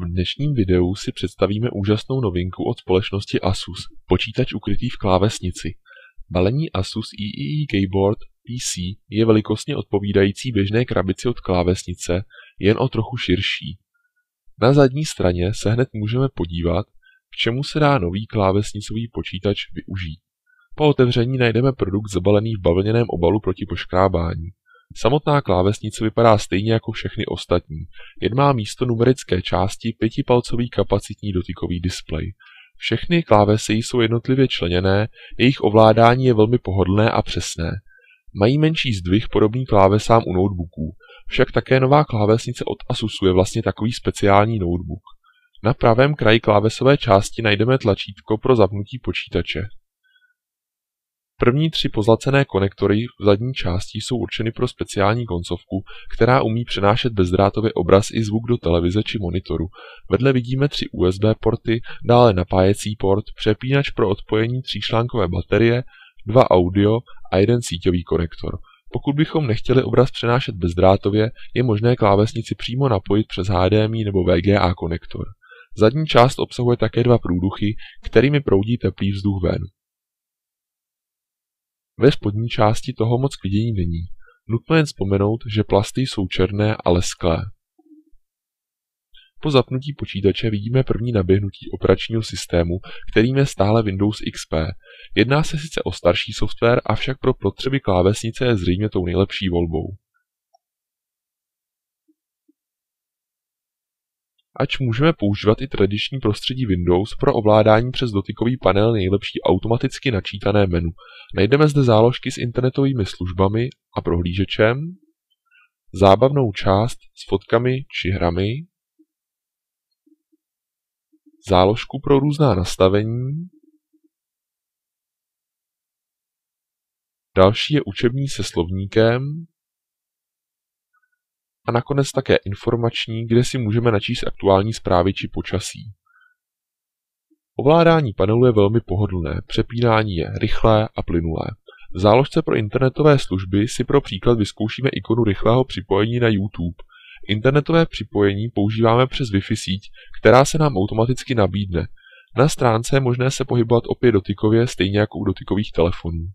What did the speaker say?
V dnešním videu si představíme úžasnou novinku od společnosti Asus, počítač ukrytý v klávesnici. Balení Asus EEE Keyboard PC je velikostně odpovídající běžné krabici od klávesnice, jen o trochu širší. Na zadní straně se hned můžeme podívat, k čemu se dá nový klávesnicový počítač využít. Po otevření najdeme produkt zabalený v bavlněném obalu proti poškrábání. Samotná klávesnice vypadá stejně jako všechny ostatní, jen má místo numerické části pětipalcový kapacitní dotykový displej. Všechny klávesy jsou jednotlivě členěné, jejich ovládání je velmi pohodlné a přesné. Mají menší zdvih podobný klávesám u notebooků, však také nová klávesnice od Asusu je vlastně takový speciální notebook. Na pravém kraji klávesové části najdeme tlačítko pro zapnutí počítače. První tři pozlacené konektory v zadní části jsou určeny pro speciální koncovku, která umí přenášet bezdrátově obraz i zvuk do televize či monitoru. Vedle vidíme tři USB porty, dále napájecí port, přepínač pro odpojení tříšlánkové baterie, dva audio a jeden síťový konektor. Pokud bychom nechtěli obraz přenášet bezdrátově, je možné klávesnici přímo napojit přes HDMI nebo VGA konektor. Zadní část obsahuje také dva průduchy, kterými proudí teplý vzduch ven. Ve spodní části toho moc k vidění není. Nutno jen vzpomenout, že plasty jsou černé a lesklé. Po zapnutí počítače vidíme první naběhnutí operačního systému, kterým je stále Windows XP. Jedná se sice o starší software, avšak pro potřeby klávesnice je zřejmě tou nejlepší volbou. Ač můžeme používat i tradiční prostředí Windows, pro ovládání přes dotykový panel nejlepší automaticky načítané menu. Najdeme zde záložky s internetovými službami a prohlížečem, zábavnou část s fotkami či hrami, záložku pro různá nastavení, další je učební se slovníkem, a nakonec také informační, kde si můžeme načíst aktuální zprávy či počasí. Ovládání panelu je velmi pohodlné, přepínání je rychlé a plynulé. V záložce pro internetové služby si pro příklad vyzkoušíme ikonu rychlého připojení na YouTube. Internetové připojení používáme přes Wi-Fi síť, která se nám automaticky nabídne. Na stránce je možné se pohybovat opět dotykově, stejně jako u dotykových telefonů.